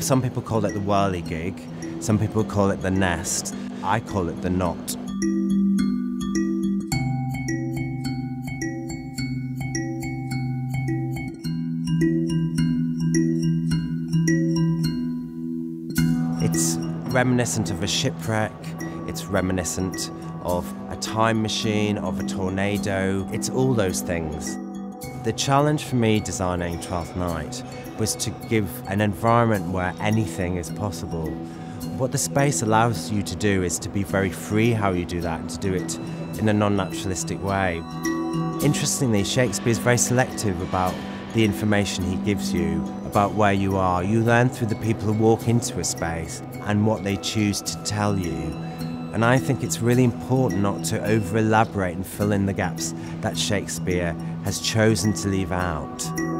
Some people call it the whirligig, some people call it the nest. I call it the knot. It's reminiscent of a shipwreck, it's reminiscent of a time machine, of a tornado. It's all those things. The challenge for me designing Twelfth Night was to give an environment where anything is possible. What the space allows you to do is to be very free how you do that and to do it in a non naturalistic way. Interestingly, Shakespeare is very selective about the information he gives you about where you are. You learn through the people who walk into a space and what they choose to tell you. And I think it's really important not to over elaborate and fill in the gaps that Shakespeare has chosen to leave out.